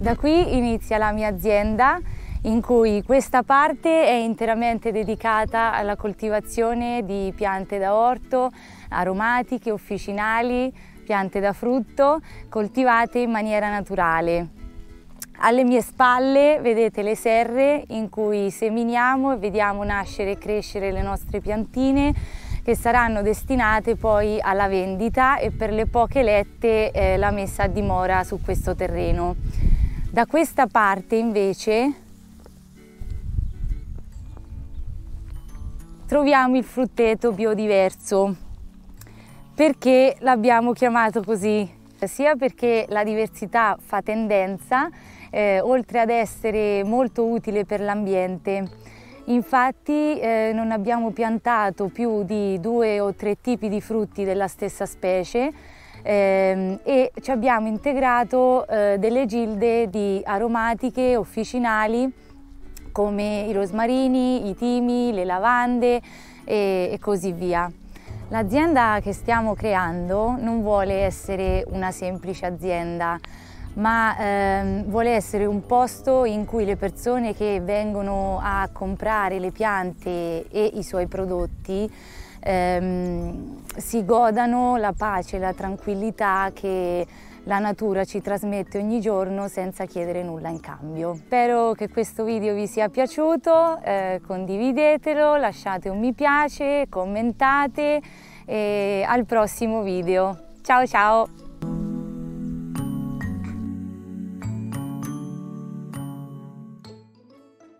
Da qui inizia la mia azienda in cui questa parte è interamente dedicata alla coltivazione di piante da orto, aromatiche, officinali, piante da frutto coltivate in maniera naturale. Alle mie spalle vedete le serre in cui seminiamo e vediamo nascere e crescere le nostre piantine che saranno destinate poi alla vendita e per le poche lette eh, la messa a dimora su questo terreno. Da questa parte invece troviamo il frutteto biodiverso. Perché l'abbiamo chiamato così? Sia perché la diversità fa tendenza, eh, oltre ad essere molto utile per l'ambiente. Infatti eh, non abbiamo piantato più di due o tre tipi di frutti della stessa specie eh, e ci abbiamo integrato eh, delle gilde di aromatiche officinali come i rosmarini, i timi, le lavande e, e così via. L'azienda che stiamo creando non vuole essere una semplice azienda, ma ehm, vuole essere un posto in cui le persone che vengono a comprare le piante e i suoi prodotti ehm, si godano la pace, la tranquillità che la natura ci trasmette ogni giorno senza chiedere nulla in cambio. Spero che questo video vi sia piaciuto, eh, condividetelo, lasciate un mi piace, commentate e al prossimo video. Ciao ciao!